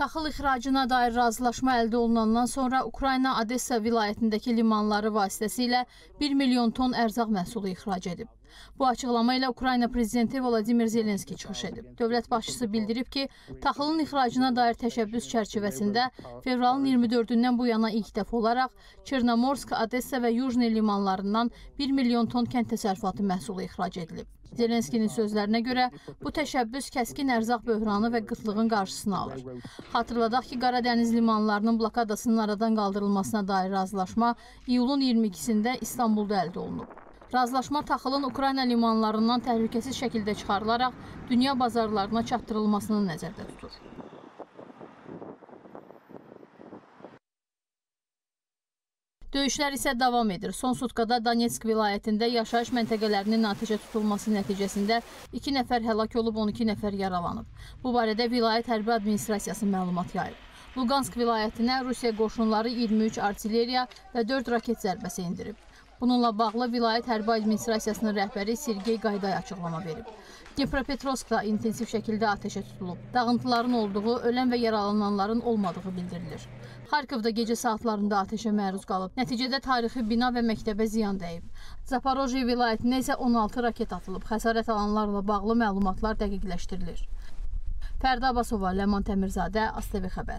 Taxıl ixracına dair razılaşma əldə olunandan sonra Ukrayna Odessa vilayətindəki limanları vasitəsilə 1 milyon ton ərzaq məhsulu ixrac edib. Bu açıqlama ilə Ukrayna prezidenti Vladimir Zelenski çıxış edib. Dövlət başçısı bildirib ki, taxılın ixracına dair təşəbbüs çərçivəsində fevralın 24-dən bu yana ilk dəfə olaraq Çernomorsk, Odessa və Yujni limanlarından 1 milyon ton kənd təsərrüfatı məhsulu ixrac edilib. Zelenskinin sözlərinə görə bu təşəbbüs kəskin ərzaq böhranı və qıtlığın qarşısını alır. Xatırladaq ki, Qaradəniz limanlarının blokadasının aradan qaldırılmasına dair razılaşma iyulun 22-sində İstanbulda əldə olunub. Razılaşma taxılın Ukrayna limanlarından təhlükəsiz şəkildə çıxarılaraq dünya bazarlarına çatdırılmasını nəzərdə tutur. Döyüşlər isə davam edir. Son sutkada Donetsk vilayətində yaşayış məntəqələrinin atəşə tutulması nəticəsində 2 nəfər həlak olub, 12 nəfər yaralanıb. Bu barədə vilayət hərbi administrasiyası məlumat yayıb. Luqansk vilayətinə Rusiya qoşunları 23 artilleriya və 4 raket zərbəsi endirib. Bununla bağlı vilayət hərbi administrasiyasının rəhbəri Sergey Qayday açıqlama verib. Dnepropetrovskda intensiv şəkildə atəşə tutulub. Dağıntıların olduğu, ölən və yaralananların olmadığı bildirilir. Xarkovda gecə saatlarında atəşə məruz qalıb. Nəticədə tarixi bina və məktəbə ziyan dəyib. Zaporojye vilayətinə isə 16 raket atılıb. Xəsarət alanlarla bağlı məlumatlar dəqiqləşdirilir. Fərda Abbasova, Ləman Təmirzadə, ASTV xəbər.